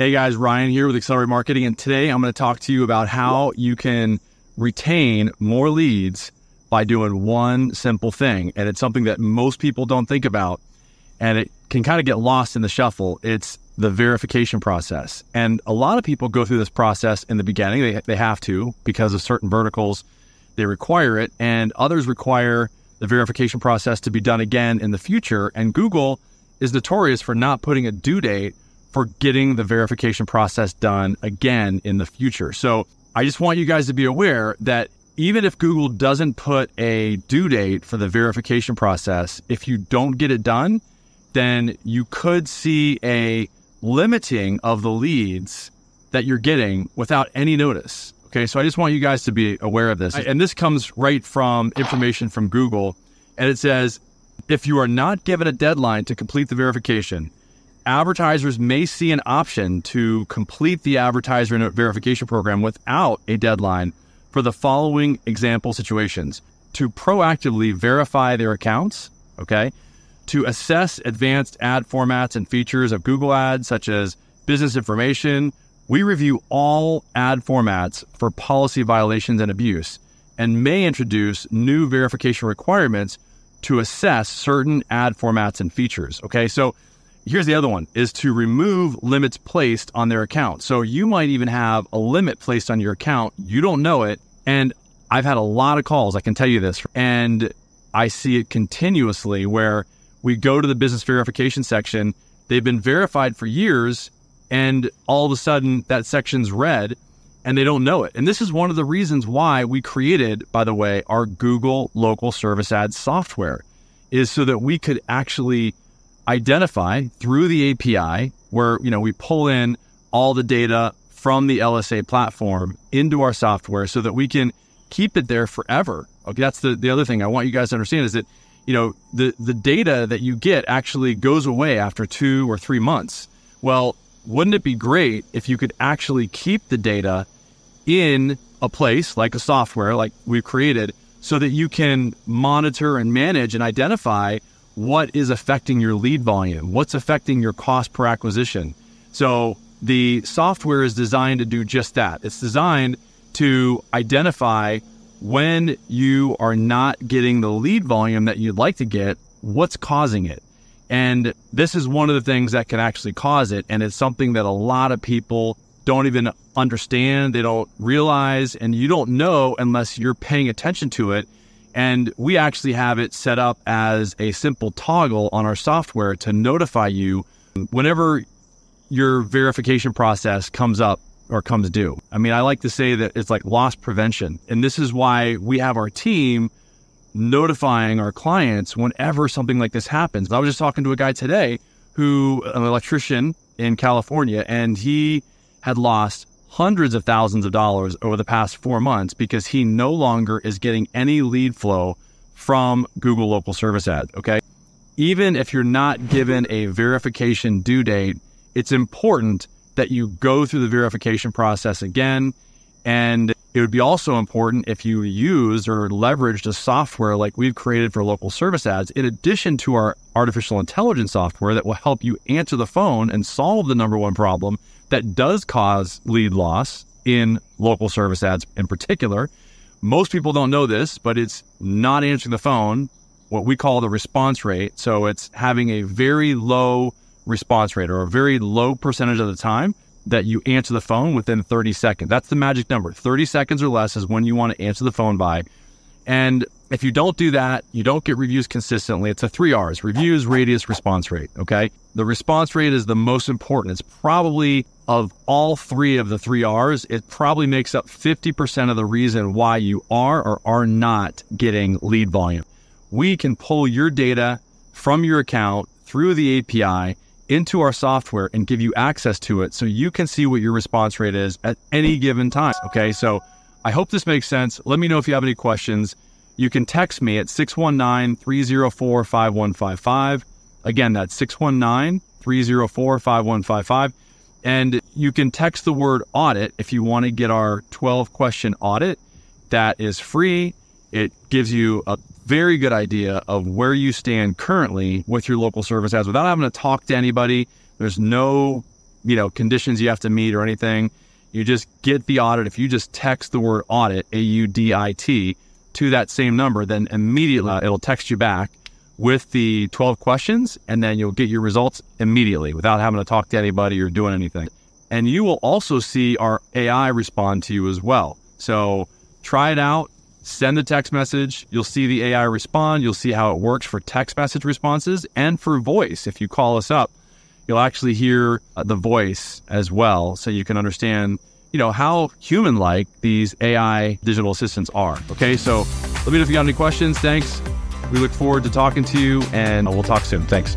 Hey guys, Ryan here with Accelerate Marketing, and today I'm going to talk to you about how you can retain more leads by doing one simple thing. And it's something that most people don't think about, and it can kind of get lost in the shuffle. It's the verification process. And a lot of people go through this process in the beginning. They, they have to because of certain verticals, they require it, and others require the verification process to be done again in the future. And Google is notorious for not putting a due date for getting the verification process done again in the future. So I just want you guys to be aware that even if Google doesn't put a due date for the verification process, if you don't get it done, then you could see a limiting of the leads that you're getting without any notice. Okay, so I just want you guys to be aware of this. And this comes right from information from Google. And it says if you are not given a deadline to complete the verification, advertisers may see an option to complete the advertiser verification program without a deadline for the following example situations to proactively verify their accounts, okay, to assess advanced ad formats and features of Google Ads, such as business information. We review all ad formats for policy violations and abuse and may introduce new verification requirements to assess certain ad formats and features. Okay, so Here's the other one is to remove limits placed on their account. So you might even have a limit placed on your account. You don't know it. And I've had a lot of calls, I can tell you this. And I see it continuously where we go to the business verification section. They've been verified for years. And all of a sudden that section's red and they don't know it. And this is one of the reasons why we created, by the way, our Google local service ads software is so that we could actually identify through the API where, you know, we pull in all the data from the LSA platform into our software so that we can keep it there forever. Okay, that's the, the other thing I want you guys to understand is that, you know, the, the data that you get actually goes away after two or three months. Well, wouldn't it be great if you could actually keep the data in a place like a software like we've created so that you can monitor and manage and identify what is affecting your lead volume, what's affecting your cost per acquisition. So the software is designed to do just that. It's designed to identify when you are not getting the lead volume that you'd like to get, what's causing it. And this is one of the things that can actually cause it. And it's something that a lot of people don't even understand, they don't realize, and you don't know unless you're paying attention to it and we actually have it set up as a simple toggle on our software to notify you whenever your verification process comes up or comes due. I mean, I like to say that it's like loss prevention. And this is why we have our team notifying our clients whenever something like this happens. I was just talking to a guy today who, an electrician in California, and he had lost hundreds of thousands of dollars over the past four months because he no longer is getting any lead flow from Google local service ads. Okay. Even if you're not given a verification due date, it's important that you go through the verification process again. And it would be also important if you use or leveraged a software like we've created for local service ads, in addition to our artificial intelligence software that will help you answer the phone and solve the number one problem that does cause lead loss in local service ads in particular. Most people don't know this, but it's not answering the phone, what we call the response rate. So it's having a very low response rate or a very low percentage of the time that you answer the phone within 30 seconds. That's the magic number. 30 seconds or less is when you want to answer the phone by. And if you don't do that, you don't get reviews consistently. It's a three R's reviews, radius, response rate. Okay. The response rate is the most important. It's probably of all three of the three R's, it probably makes up 50% of the reason why you are or are not getting lead volume. We can pull your data from your account through the API into our software and give you access to it so you can see what your response rate is at any given time. Okay. So I hope this makes sense. Let me know if you have any questions. You can text me at 619 304 5155. Again, that's 619 304 5155. And you can text the word audit if you want to get our 12 question audit. That is free. It gives you a very good idea of where you stand currently with your local service ads without having to talk to anybody. There's no you know, conditions you have to meet or anything. You just get the audit. If you just text the word audit, A U D I T, to that same number, then immediately uh, it'll text you back with the 12 questions and then you'll get your results immediately without having to talk to anybody or doing anything. And you will also see our AI respond to you as well. So try it out, send a text message. You'll see the AI respond. You'll see how it works for text message responses and for voice. If you call us up, you'll actually hear uh, the voice as well. So you can understand, you know, how human like these AI digital assistants are. Okay. So let me know if you got any questions. Thanks. We look forward to talking to you and we'll talk soon. Thanks.